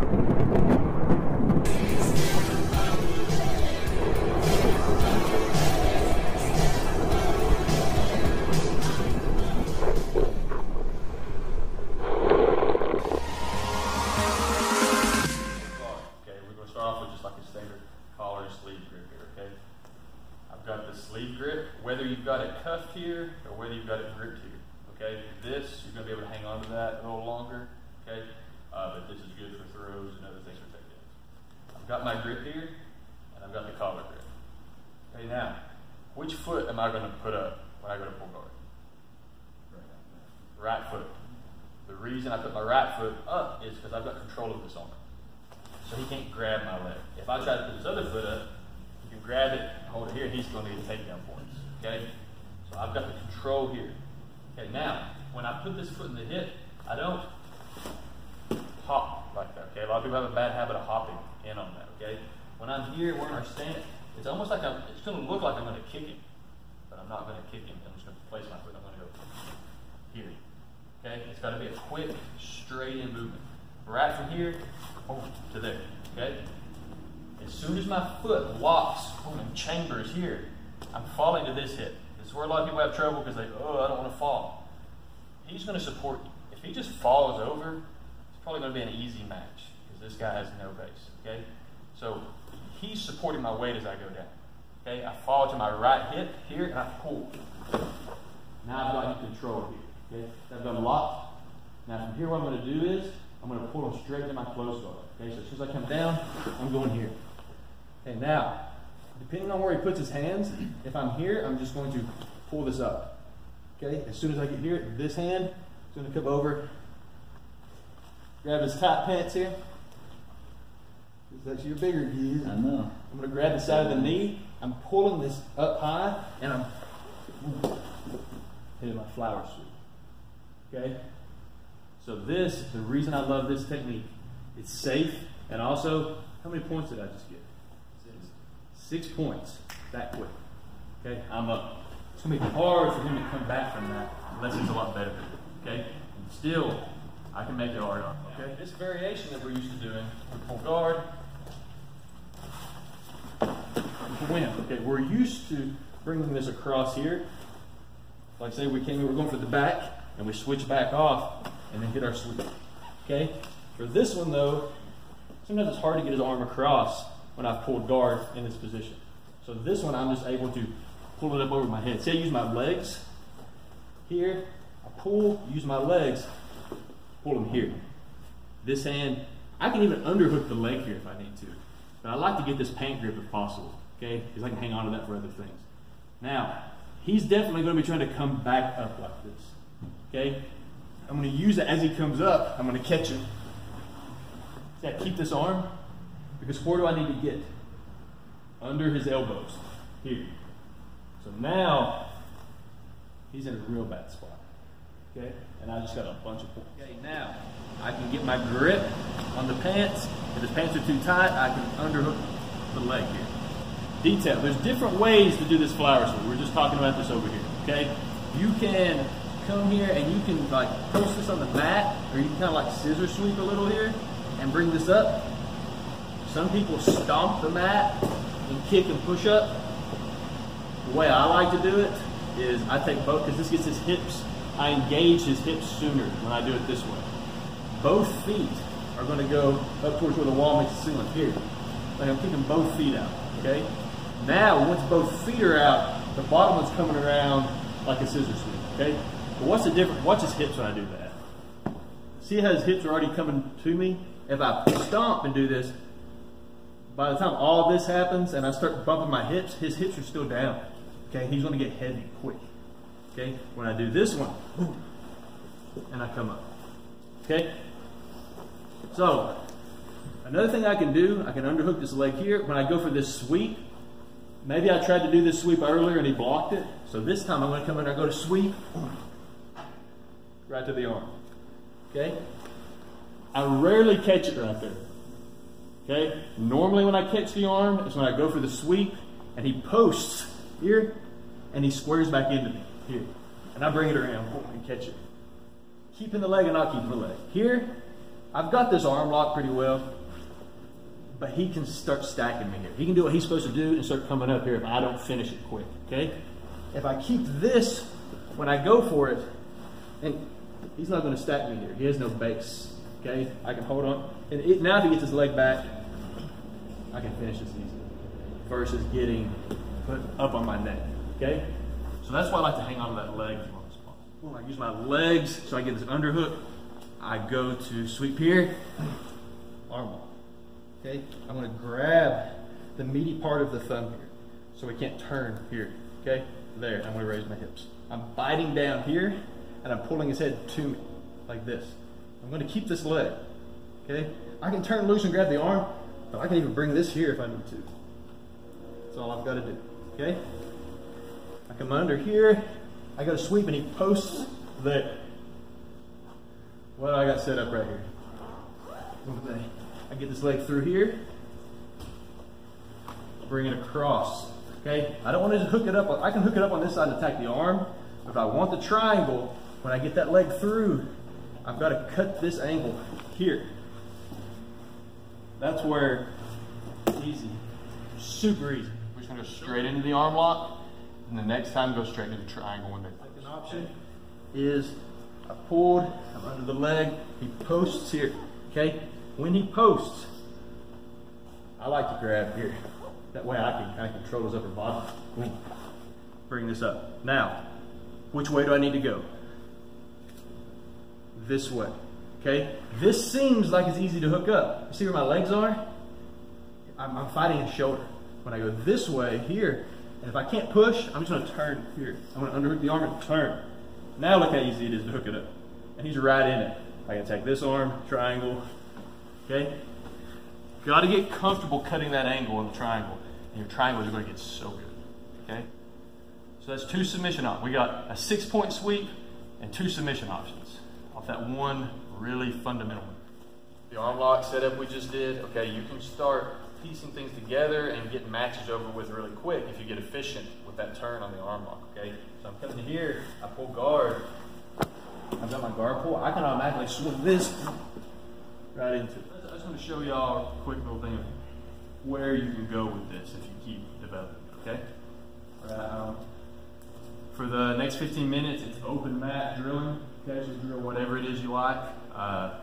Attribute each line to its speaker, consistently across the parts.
Speaker 1: Okay, got my grip here, and I've got the collar grip. Okay, now, which foot am I gonna put up when I go to pull guard? Right foot. The reason I put my right foot up is because I've got control of this arm. So he can't grab my leg. If I try to put his other foot up, he can grab it, hold it here, and he's going to get takedown points. Okay? So I've got the control here. Okay, now, when I put this foot in the hip, I don't hop like that. Okay? A lot of people have a bad habit of hopping in on that. Okay? When I'm here, where I stand, it's almost like I'm, it's going to look like I'm going to kick him, but I'm not going to kick him. I'm just going to place my foot. I'm going to go here. Okay? It's got to be a quick, straight in movement. Right from here, boom, to there. Okay? As soon as my foot locks, boom, and chambers here, I'm falling to this hip. This is where a lot of people have trouble because they, oh, I don't want to fall. He's going to support you. If he just falls over, it's probably going to be an easy match because this guy has no base. Okay? So he's supporting my weight as I go down. Okay? I fall to my right hip here and I pull. Now I've got control here. Okay? I've got locked. Now from here, what I'm going to do is I'm going to pull them straight to my close guard. Okay, so as soon as I come down, I'm going here. Okay, now, depending on where he puts his hands, if I'm here, I'm just going to pull this up. Okay, as soon as I get here, this hand is going to come over, grab his top pants here. That's your bigger geese.
Speaker 2: I know.
Speaker 1: I'm going to grab the side of the knee. I'm pulling this up high, and I'm hitting my flower sweep. Okay? So this, the reason I love this technique, it's safe, and also, how many points did I just get? Six points that quick. Okay, I'm up. It's gonna be hard for him to come back from that unless he's a lot better. Okay, and still, I can make it hard on. him, Okay, this variation that we're used to doing, we pull guard, we Okay, we're used to bringing this across here. Like say we came, we were going for the back, and we switch back off, and then hit our sweep. Okay? For this one though, sometimes it's hard to get his arm across when I've pulled guard in this position. So this one I'm just able to pull it up over my head. Say I use my legs here, I pull, use my legs, pull them here. This hand, I can even underhook the leg here if I need to. But I like to get this paint grip if possible, okay? Because I can hang on to that for other things. Now, he's definitely going to be trying to come back up like this, okay? I'm going to use it as he comes up. I'm going to catch him. See, I keep this arm because where do I need to get? Under his elbows. Here. So now he's in a real bad spot. Okay? And I just got a bunch of points. Okay, now I can get my grip on the pants. If his pants are too tight, I can underhook the leg here. Detail. There's different ways to do this flower sweep. We're just talking about this over here. Okay? You can come here and you can like post this on the mat, or you can kind of like scissor sweep a little here and bring this up. Some people stomp the mat and kick and push up. The way I like to do it is I take both, because this gets his hips, I engage his hips sooner when I do it this way. Both feet are going to go up towards where the wall makes the ceiling here. Like I'm kicking both feet out, okay? Now, once both feet are out, the bottom one's coming around like a scissor sweep, okay? But what's the difference? Watch his hips when I do that. See how his hips are already coming to me? If I stomp and do this, by the time all this happens and I start bumping my hips, his hips are still down. Okay, he's going to get heavy quick. Okay, when I do this one, and I come up. Okay, so another thing I can do, I can underhook this leg here. When I go for this sweep, maybe I tried to do this sweep earlier and he blocked it. So this time I'm going to come in and I go to sweep, right to the arm. Okay, I rarely catch it right there. Okay? Normally when I catch the arm is when I go for the sweep and he posts here and he squares back into me here. And I bring it around and catch it. Keeping the leg and not keeping the leg. Here, I've got this arm locked pretty well, but he can start stacking me here. He can do what he's supposed to do and start coming up here if I don't finish it quick, okay? If I keep this when I go for it, and he's not gonna stack me here. He has no base, okay? I can hold on. And it, now if he gets his leg back, I can finish this easily versus getting put up on my neck, okay? So that's why I like to hang on to that leg as long as possible. I use my legs so I get this underhook. I go to sweep here, arm lock. Okay, I'm gonna grab the meaty part of the thumb here so we can't turn here. Okay, there, I'm gonna raise my hips. I'm biting down here and I'm pulling his head to me like this. I'm gonna keep this leg. Okay, I can turn loose and grab the arm, but I can even bring this here if I need to. That's all I've got to do. Okay, I come under here, I go to sweep and he posts there. What do I got set up right here? I get this leg through here, bring it across. Okay, I don't want to hook it up. I can hook it up on this side and attack the arm. But if I want the triangle, when I get that leg through, I've got to cut this angle here. That's where it's easy, super easy. We're just gonna go straight into the arm lock, and the next time go straight into the triangle when they Second option is I pulled, I'm under the leg, he posts here, okay? When he posts, I like to grab here. That way I can kind of control his upper body. Bring this up. Now, which way do I need to go? This way. Okay? This seems like it's easy to hook up. You see where my legs are? I'm, I'm fighting his shoulder. When I go this way here, and if I can't push, I'm just going to turn here. I'm going to underhook the arm and turn. Now look how easy it is to hook it up. And he's right in it. I can take this arm, triangle, okay? Got to get comfortable cutting that angle in the triangle. And your triangles are going to get so good, okay? So that's two submission options. We got a six point sweep and two submission options off that one really fundamental one. The arm lock setup we just did, okay, you can start piecing things together and get matches over with really quick if you get efficient with that turn on the arm lock, okay? So I'm coming here, I pull guard, I've got my guard pull, I can automatically swing this right into it. Just want to show y'all a quick little thing of where you can go with this if you keep developing, okay? Um, for the next 15 minutes, it's open mat drilling? So drill whatever it is you like. Uh,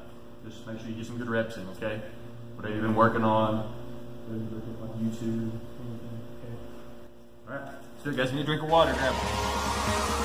Speaker 1: just make sure you get some good reps in, okay? Whatever you've been working on, like YouTube, okay? All right, so guys need a drink of water, grab